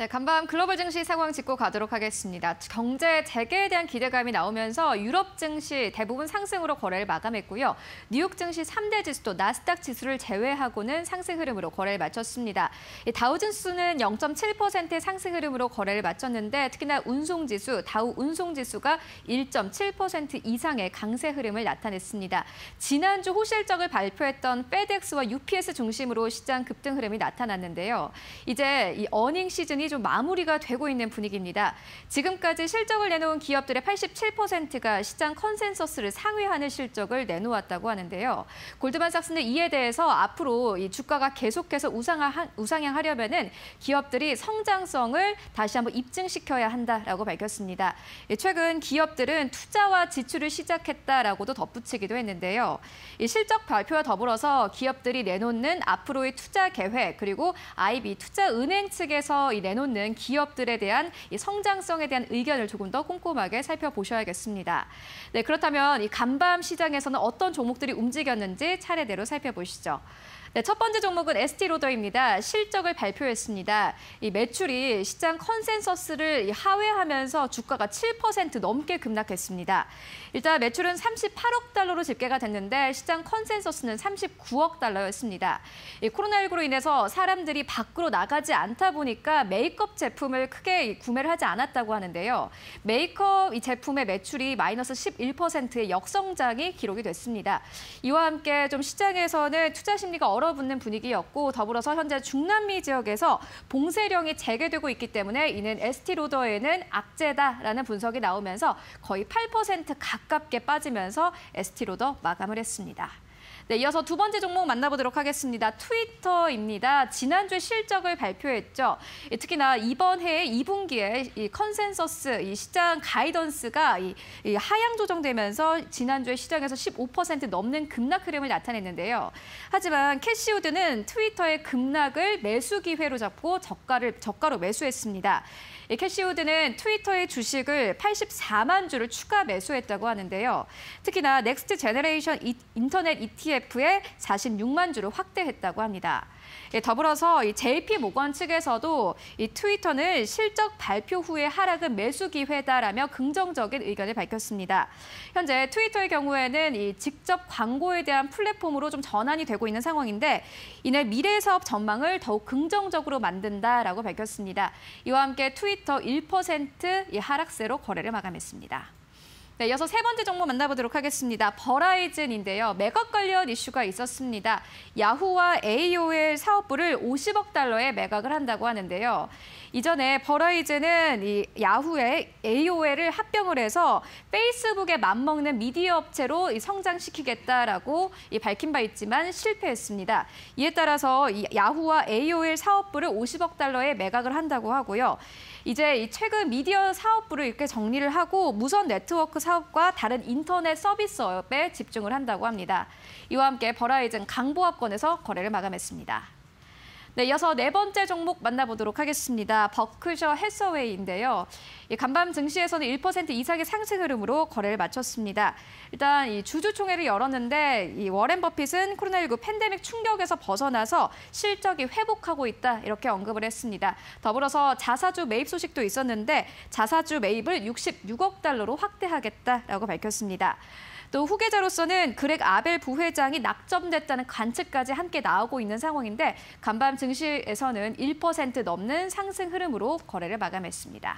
네, 간밤 글로벌 증시 상황 짚고 가도록 하겠습니다. 경제 재개에 대한 기대감이 나오면서 유럽 증시 대부분 상승으로 거래를 마감했고요. 뉴욕 증시 3대 지수도 나스닥 지수를 제외하고는 상승 흐름으로 거래를 마쳤습니다. 다우지수는 0.7%의 상승 흐름으로 거래를 마쳤는데 특히나 운송 지수, 다우 운송 지수가 1.7% 이상의 강세 흐름을 나타냈습니다. 지난주 호실적을 발표했던 페덱스와 UPS 중심으로 시장 급등 흐름이 나타났는데요. 이제 이 earning 시즌이 좀 마무리가 되고 있는 분위기입니다. 지금까지 실적을 내놓은 기업들의 87%가 시장 컨센서스를 상회하는 실적을 내놓았다고 하는데요. 골드만삭스는 이에 대해서 앞으로 이 주가가 계속해서 우상향하려면 기업들이 성장성을 다시 한번 입증시켜야 한다라고 밝혔습니다. 최근 기업들은 투자와 지출을 시작했다라고도 덧붙이기도 했는데요. 이 실적 발표와 더불어서 기업들이 내놓는 앞으로의 투자 계획 그리고 IB 투자은행 측에서 이 내놓은 내놓는 기업들에 대한 이 성장성에 대한 의견을 조금 더 꼼꼼하게 살펴보셔야겠습니다. 네, 그렇다면 이 간밤 시장에서는 어떤 종목들이 움직였는지 차례대로 살펴보시죠. 네, 첫 번째 종목은 에스티로더입니다. 실적을 발표했습니다. 이 매출이 시장 컨센서스를 하회하면서 주가가 7% 넘게 급락했습니다. 일단 매출은 38억 달러로 집계가 됐는데 시장 컨센서스는 39억 달러였습니다. 이 코로나19로 인해서 사람들이 밖으로 나가지 않다 보니까 메이크업 제품을 크게 구매를 하지 않았다고 하는데요. 메이크업 이 제품의 매출이 마이너스 11%의 역성장이 기록이 됐습니다. 이와 함께 좀 시장에서는 투자 심리가 얼어붙는 분위기였고 더불어서 현재 중남미 지역에서 봉쇄령이 재개되고 있기 때문에 이는 에스티 로더에는 악재다라는 분석이 나오면서 거의 8% 가깝게 빠지면서 에스티 로더 마감을 했습니다. 네, 이어서 두 번째 종목 만나보도록 하겠습니다. 트위터입니다. 지난주 실적을 발표했죠. 특히나 이번 해 2분기에 이 컨센서스, 이 시장 가이던스가 이, 이 하향 조정되면서 지난주에 시장에서 15% 넘는 급락 흐름을 나타냈는데요. 하지만 캐시우드는 트위터의 급락을 매수 기회로 잡고 저가를 저가로 매수했습니다. 캐시우드는 트위터의 주식을 84만 주를 추가 매수했다고 하는데요. 특히나 Next Generation Internet ETF 에 46만 주를 확대했다고 합니다. 예, 더불어서 이 JP 모건 측에서도 이 트위터는 실적 발표 후에 하락은 매수 기회다라며 긍정적인 의견을 밝혔습니다. 현재 트위터의 경우에는 이 직접 광고에 대한 플랫폼으로 좀 전환이 되고 있는 상황인데 이내 미래 사업 전망을 더욱 긍정적으로 만든다라고 밝혔습니다. 이와 함께 트위터 1%이 하락세로 거래를 마감했습니다. 네, 이어서 세 번째 정보 만나보도록 하겠습니다. 버라이즌인데요. 매각 관련 이슈가 있었습니다. 야후와 AOL 사업부를 50억 달러에 매각을 한다고 하는데요. 이전에 버라이즌은 이 야후의 AOL을 합병을 해서 페이스북에 맞먹는 미디어 업체로 성장시키겠다라고 밝힌 바 있지만 실패했습니다. 이에 따라서 이 야후와 AOL 사업부를 50억 달러에 매각을 한다고 하고요. 이제 최근 미디어 사업부를 이렇게 정리를 하고 무선 네트워크 사업 과 다른 인터넷 서비스 업에 집중을 한다고 합니다. 이와 함께 버라이즌 강보합권에서 거래를 마감했습니다. 네, 이어서 네 번째 종목 만나보도록 하겠습니다. 버크셔 해서웨이인데요. 이 간밤 증시에서는 1% 이상의 상승 흐름으로 거래를 마쳤습니다. 일단 이 주주총회를 열었는데 이 워렌 버핏은 코로나19 팬데믹 충격에서 벗어나서 실적이 회복하고 있다 이렇게 언급을 했습니다. 더불어서 자사주 매입 소식도 있었는데 자사주 매입을 66억 달러로 확대하겠다라고 밝혔습니다. 또 후계자로서는 그렉 아벨 부회장이 낙점됐다는 관측까지 함께 나오고 있는 상황인데 간밤 증시에서는 1% 넘는 상승 흐름으로 거래를 마감했습니다.